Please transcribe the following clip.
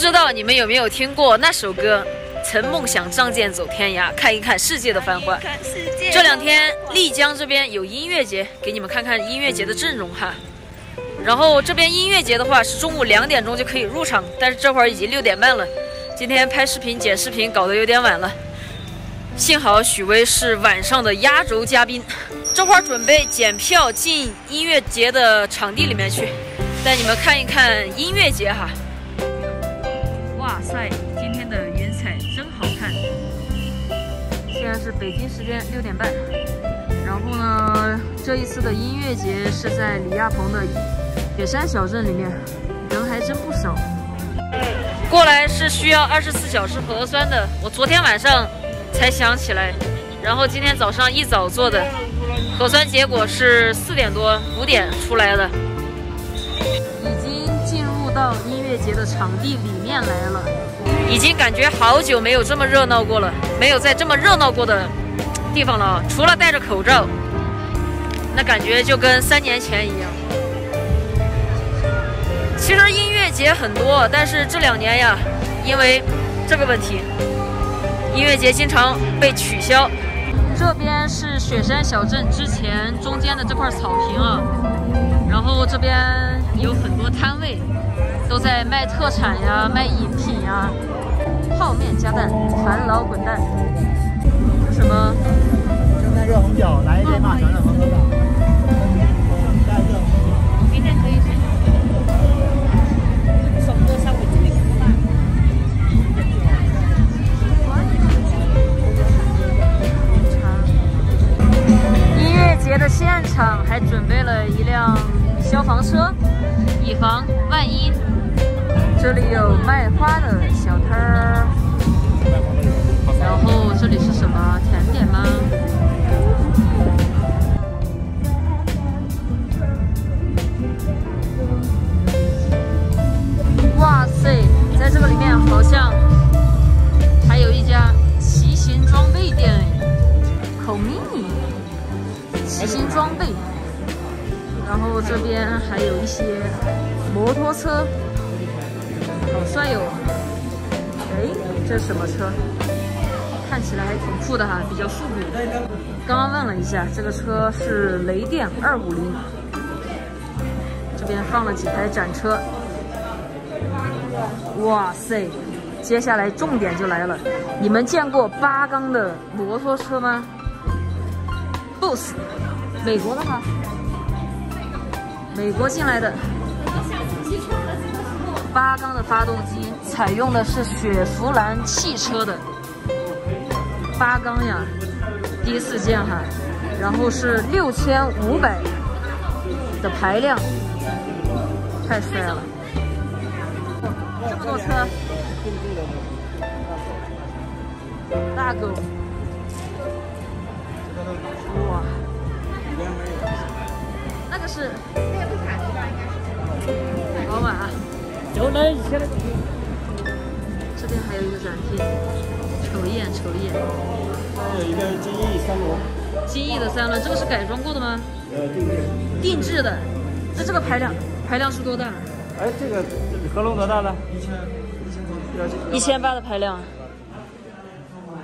知道你们有没有听过那首歌？曾梦想仗剑走天涯，看一看世界的繁华。这两天丽江这边有音乐节，给你们看看音乐节的阵容哈。然后这边音乐节的话是中午两点钟就可以入场，但是这会儿已经六点半了。今天拍视频剪视频搞得有点晚了，幸好许巍是晚上的压轴嘉宾。这会儿准备检票进音乐节的场地里面去，带你们看一看音乐节哈。哇塞，今天的云彩真好看。现在是北京时间六点半，然后呢，这一次的音乐节是在李亚鹏的雪山小镇里面，人还真不少。过来是需要二十四小时核酸的，我昨天晚上才想起来，然后今天早上一早做的，核酸结果是四点多五点出来的。乐节的场地里面来了，已经感觉好久没有这么热闹过了，没有在这么热闹过的地方了。除了戴着口罩，那感觉就跟三年前一样。其实音乐节很多，但是这两年呀，因为这个问题，音乐节经常被取消。这边是雪山小镇之前中间的这块草坪啊，然后这边有很多摊位。都在卖特产呀，卖饮品呀，泡面加蛋，烦恼滚蛋。什么？现在热红酒，来一杯嘛，暖暖和和的。明天可以吃。音乐节的现场还准备了一辆消防车，以防万一。这里有卖花的小摊儿，然后这里是什么甜点吗？哇塞，在这个里面好像还有一家骑行装备店，口 mini 骑行装备，然后这边还有一些摩托车。好帅哟！哎，这是什么车？看起来还挺酷的哈，比较复古。刚刚问了一下，这个车是雷电二五零。这边放了几台展车。哇塞！接下来重点就来了，你们见过八缸的摩托车吗？BOSS，美国的吗？美国进来的。八缸的发动机采用的是雪佛兰汽车的八缸呀，第一次见哈。然后是六千五百的排量，太帅了！这么多车，大狗，哇，那个是这边还有一个展厅，瞅一眼，瞅一眼。有一个金翼三轮。金翼的三轮，这个是改装过的吗？呃，定制。定制的。那这个排量，排量是多大？哎，这个合龙多大呢？一千，一千八的排量。